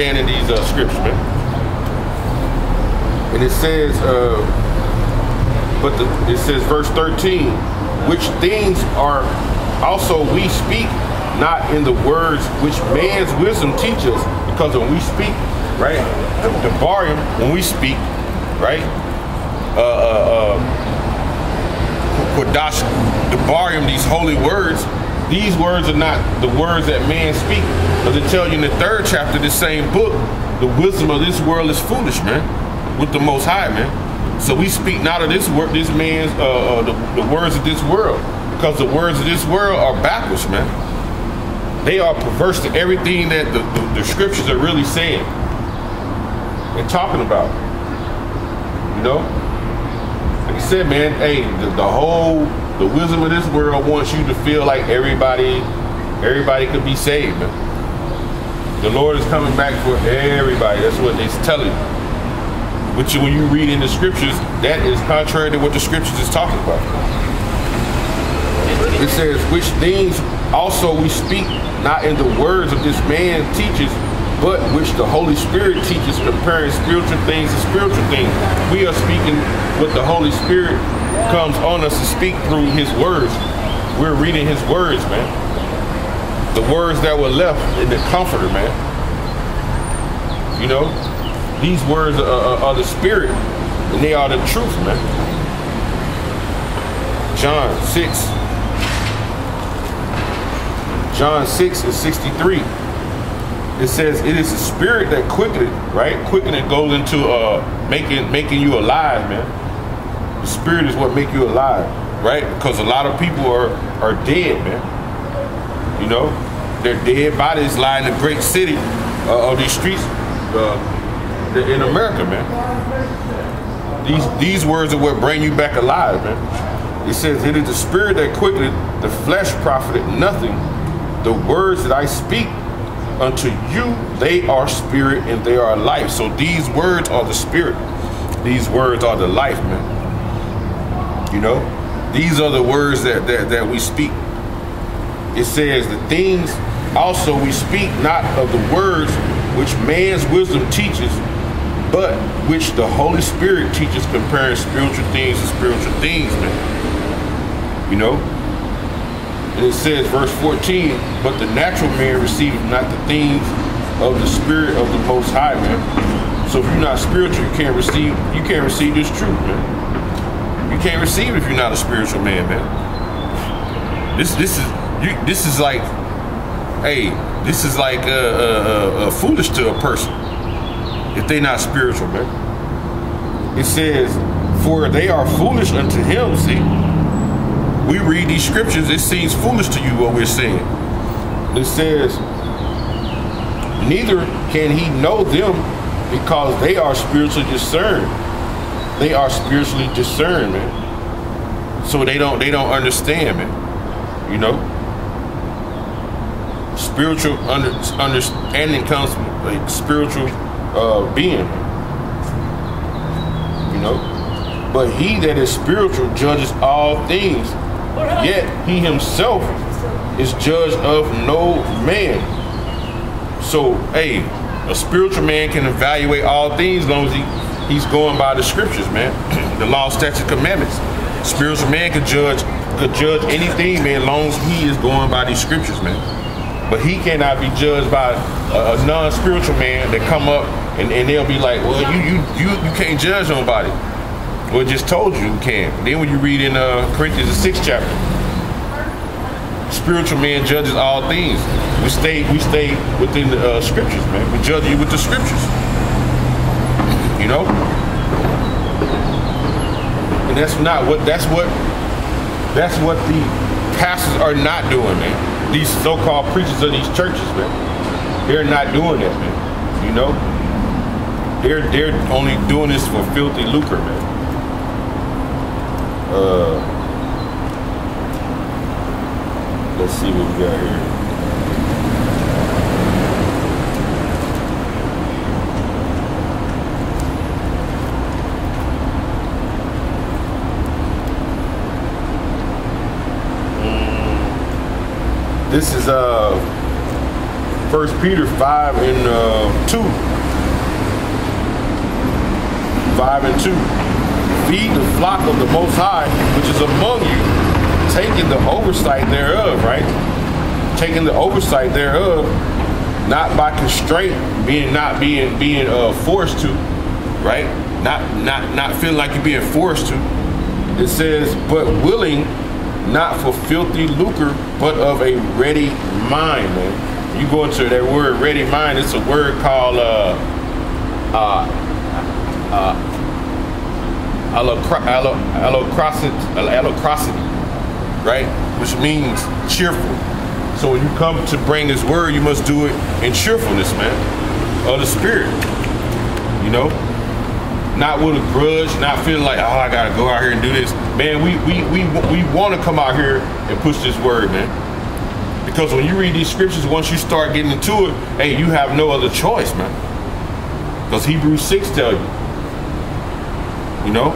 understanding these uh, scriptures, man. And it says, uh, but the, it says, verse 13, which things are also we speak, not in the words which man's wisdom teaches, because when we speak, right, the, the barium, when we speak, right, uh, uh, uh, the barium, these holy words, these words are not the words that man speak. But they tell you in the third chapter, of the same book, the wisdom of this world is foolish, man, with the Most High, man. So we speak not of this word, this man's, uh, uh, the, the words of this world, because the words of this world are backwards, man. They are perverse to everything that the, the, the scriptures are really saying and talking about. You know? Like I said, man, hey, the, the whole the wisdom of this world wants you to feel like everybody, everybody could be saved. The Lord is coming back for everybody. That's what it's telling you. But when you read in the scriptures, that is contrary to what the scriptures is talking about. It says, which things also we speak, not in the words of this man teaches, but which the Holy Spirit teaches, comparing spiritual things to spiritual things. We are speaking what the Holy Spirit comes on us to speak through his words. We're reading his words, man. The words that were left in the comforter, man. You know, these words are, are, are the spirit and they are the truth, man. John 6. John 6 and 63. It says it is the spirit that quickeneth, right? Quickening it goes into uh making making you alive, man the spirit is what make you alive, right? Because a lot of people are are dead, man. You know, their dead bodies lie in the great city uh, of these streets uh, in America, man. These these words are what bring you back alive, man. It says, "It is the spirit that quickeneth; the flesh profited nothing. The words that I speak unto you, they are spirit and they are life." So these words are the spirit. These words are the life, man. You know, these are the words that, that, that we speak. It says the things also we speak not of the words which man's wisdom teaches, but which the Holy Spirit teaches comparing spiritual things to spiritual things, man. You know? And it says, verse 14, but the natural man receiveth not the things of the spirit of the most high, man. So if you're not spiritual, you can't receive you can't receive this truth, man. You can't receive if you're not a spiritual man, man. This this is you. This is like, hey, this is like uh, uh, uh, foolish to a person if they not spiritual, man. It says, for they are foolish unto him. See, we read these scriptures. It seems foolish to you what we're saying. It says, neither can he know them because they are spiritually discerned they are spiritually discerned, man. So they don't they don't understand, man. You know? Spiritual under, understanding comes from like spiritual uh, being. You know? But he that is spiritual judges all things, yet he himself is judged of no man. So, hey, a spiritual man can evaluate all things as long as he he's going by the scriptures, man. the law, statutes, commandments. Spiritual man could judge could judge anything, man, long as he is going by these scriptures, man. But he cannot be judged by a, a non-spiritual man that come up and, and they'll be like, well, you you you you can't judge nobody. Well, just told you you can. Then when you read in uh, Corinthians the sixth chapter, spiritual man judges all things. We stay we stay within the uh, scriptures, man. We judge you with the scriptures you know? And that's not what that's what that's what the pastors are not doing, man. These so-called preachers of these churches, man. They're not doing that, man. You know? They're they're only doing this for filthy lucre, man. Uh let's see what we got here. This is uh, First Peter 5 and uh, 2. 5 and 2. Feed the flock of the Most High, which is among you, taking the oversight thereof, right? Taking the oversight thereof, not by constraint, being not being being uh, forced to, right? Not not not feeling like you're being forced to. It says, but willing not for filthy lucre, but of a ready mind, man. You go into that word ready mind, it's a word called uh uh uh allocrosity, right? Which means cheerful. So when you come to bring this word, you must do it in cheerfulness, man, of the spirit. You know, not with a grudge, not feeling like, oh, I gotta go out here and do this. Man, we we we we want to come out here and push this word, man. Because when you read these scriptures, once you start getting into it, hey, you have no other choice, man. Because Hebrews 6 tell you. You know?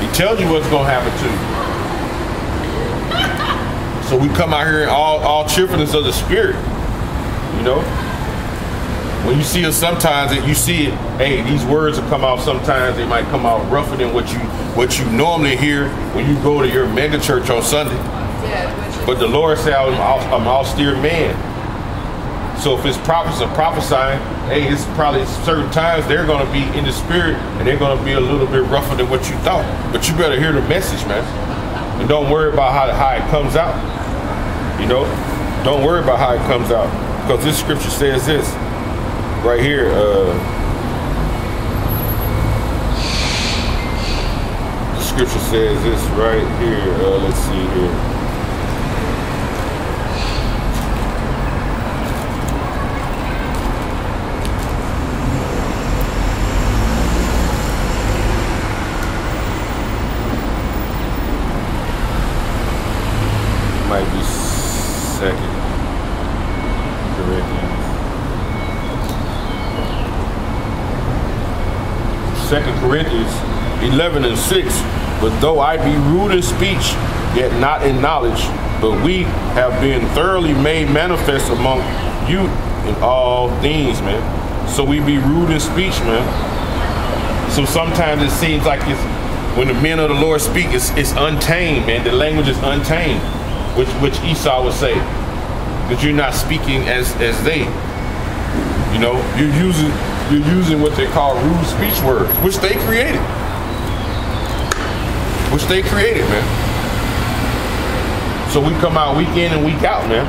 He tells you what's gonna happen to you. So we come out here in all, all cheerfulness of the spirit. You know? When you see it sometimes you see it hey these words will come out. Sometimes they might come out rougher than what you what you normally hear when you go to your mega church on sunday. But the lord said i'm, I'm an austere man. So if it's prophets are prophesying hey it's probably certain times they're going to be in the spirit and they're going to be a little bit rougher than what you thought. But you better hear the message man. And don't worry about how, how it comes out. You know? Don't worry about how it comes out. Because this scripture says this right here. Uh, the scripture says this right here. Uh, let's see here. might be second Second Corinthians 11 and 6. But though I be rude in speech, yet not in knowledge, but we have been thoroughly made manifest among you in all things, man. So we be rude in speech, man. So sometimes it seems like it's when the men of the Lord speak, it's, it's untamed, man. The language is untamed, which which Esau would say, that you're not speaking as as they. You know, you're using you're using what they call rude speech words, which they created. Which they created, man. So we come out week in and week out, man.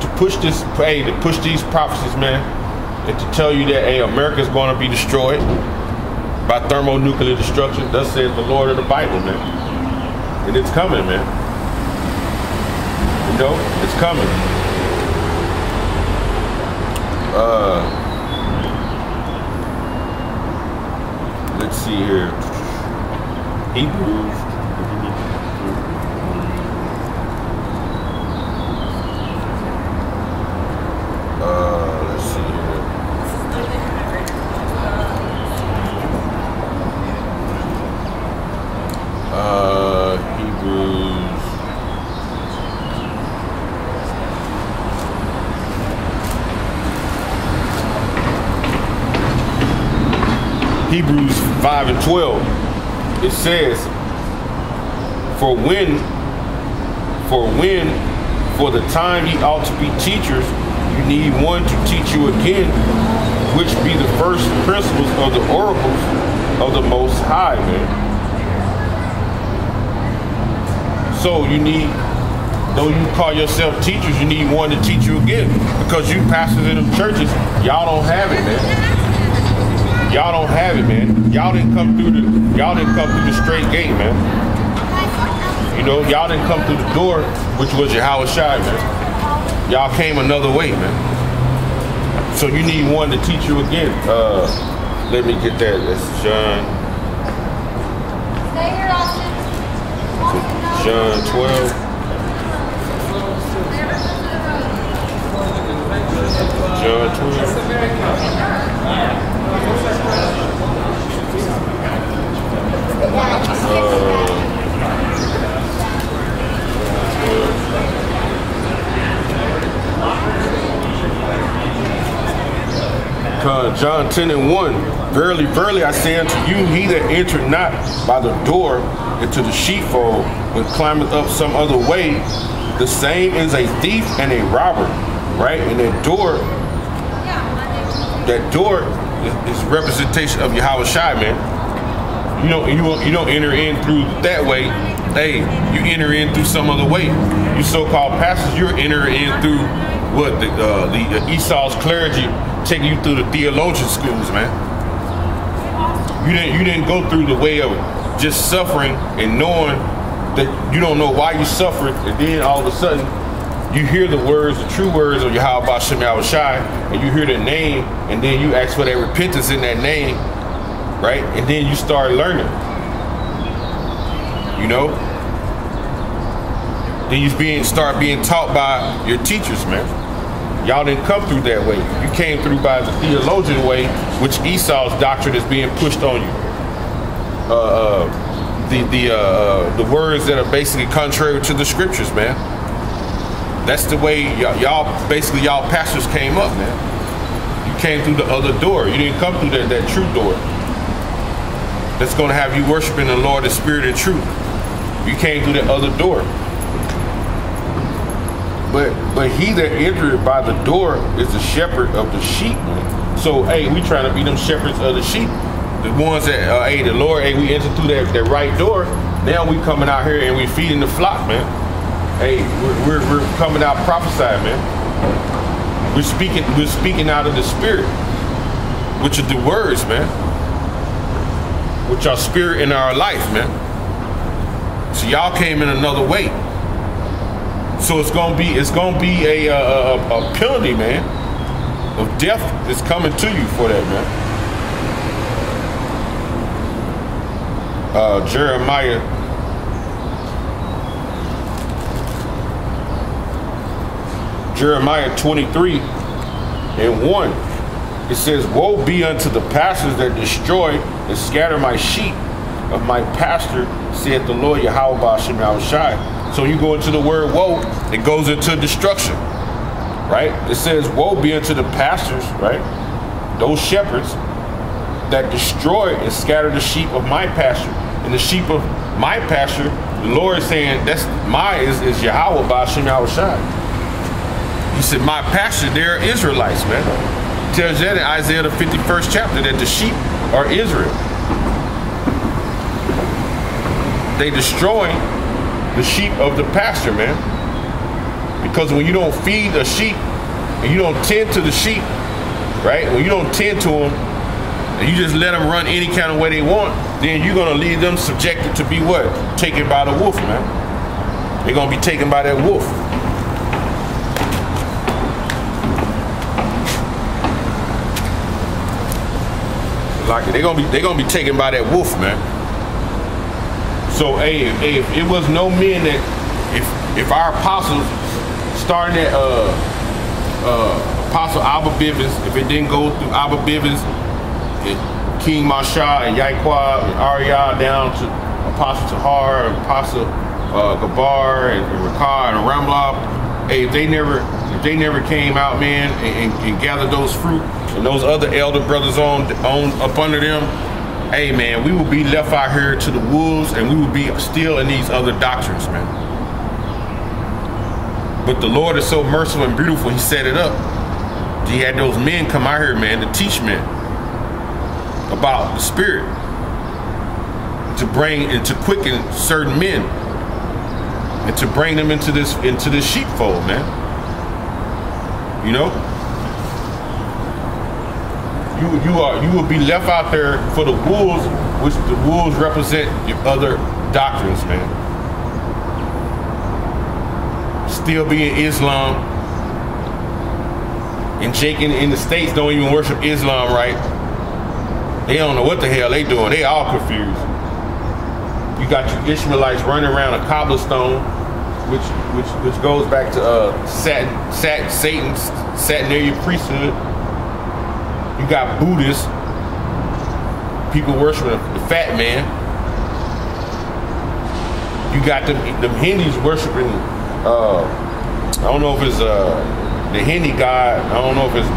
To push this, hey, to push these prophecies, man, and to tell you that, hey, America's going to be destroyed by thermonuclear destruction. Thus says the Lord of the Bible, man. And it's coming, man. You know, it's coming. Uh, let's see here. Hebrews. Uh, let's see here. Uh, Hebrews. Hebrews 5 and 12, it says, For when, for when, for the time ye ought to be teachers, you need one to teach you again, which be the first principles of the oracles of the Most High, man. So you need, though you call yourself teachers, you need one to teach you again. Because you pastors in them churches, y'all don't have it, man. Y'all don't have it, man. Y'all didn't come through the y'all didn't come through the straight gate, man. You know, y'all didn't come through the door, which was your Howard Shai, man. Y'all came another way, man. So you need one to teach you again. Uh, let me get that. That's John. Here, Austin. John 12. John 10 and 1. Verily, verily, I say unto you, he that entered not by the door into the sheepfold, but climbeth up some other way, the same is a thief and a robber. Right? And that door, that door is, representation of Yahawashi, man. You don't you you don't enter in through that way. Hey, you enter in through some other way. You so-called pastors, you're entering in through what the uh, the uh, Esau's clergy taking you through the theologian schools, man. You didn't you didn't go through the way of just suffering and knowing that you don't know why you suffered, and then all of a sudden you hear the words, the true words of Yahweh Bashem Shai, and you hear the name, and then you ask for that repentance in that name, right? And then you start learning. You know? Then you being start being taught by your teachers, man. Y'all didn't come through that way. You came through by the theologian way, which Esau's doctrine is being pushed on you. Uh, uh, the the uh, uh the words that are basically contrary to the scriptures, man. That's the way y'all basically y'all pastors came up, man. You came through the other door. You didn't come through that, that true door that's going to have you worshiping the Lord in spirit and truth. You came through the other door. But but he that entered by the door is the shepherd of the sheep. So hey, we trying to be them shepherds of the sheep. The ones that uh, hey the Lord, hey, we entered through that, that right door. Now we coming out here and we feeding the flock, man. Hey, we're, we're, we're coming out prophesying, man. We're speaking, we're speaking out of the spirit, which are the words, man with your spirit in our life, man. So y'all came in another way. So it's gonna be it's gonna be a, a, a penalty, man, of death is coming to you for that, man. Uh, Jeremiah Jeremiah 23 and 1 it says, Woe be unto the pastors that destroy and scatter my sheep of my pasture, saith the Lord Yahweh Bashem Shai. So you go into the word woe, it goes into destruction. Right? It says, Woe be unto the pastors, right? Those shepherds that destroy and scatter the sheep of my pasture. And the sheep of my pasture, the Lord is saying, that's my is, is Yahweh Bashem Shai. He said, My pasture, they're Israelites, man tells that in Isaiah the 51st chapter that the sheep are Israel. They destroy the sheep of the pasture, man. Because when you don't feed a sheep and you don't tend to the sheep, right? When you don't tend to them and you just let them run any kind of way they want, then you're gonna leave them subjected to be what? Taken by the wolf, man. They're gonna be taken by that wolf. Like they're gonna be they're gonna be taken by that wolf, man. So hey, hey if it was no men that if if our apostles starting at uh uh Apostle Abba Bivens, if it didn't go through Abba Bivens, King Masha and Yaiqua and Arya down to Apostle Tahar and Apostle uh, Gabar and, and Rakar and Ramlab, hey, if they never if they never came out, man, and, and, and gathered those fruit, and those other elder brothers on, on up under them, hey man, we will be left out here to the wolves and we will be still in these other doctrines, man. But the Lord is so merciful and beautiful, he set it up. He had those men come out here, man, to teach men about the spirit. To bring and to quicken certain men. And to bring them into this into this sheepfold, man. You know? You you are you will be left out there for the wolves, which the wolves represent your other doctrines, man. Still being Islam. And Jake in, in the States don't even worship Islam right. They don't know what the hell they doing. They all confused. You got your Ishmaelites running around a cobblestone, which which which goes back to uh Sat, Sat, Satan sat near your priesthood you got Buddhists, people worshiping the fat man. You got them, them Hindus worshiping, uh, I don't know if it's uh, the Hindi god, I don't know if it's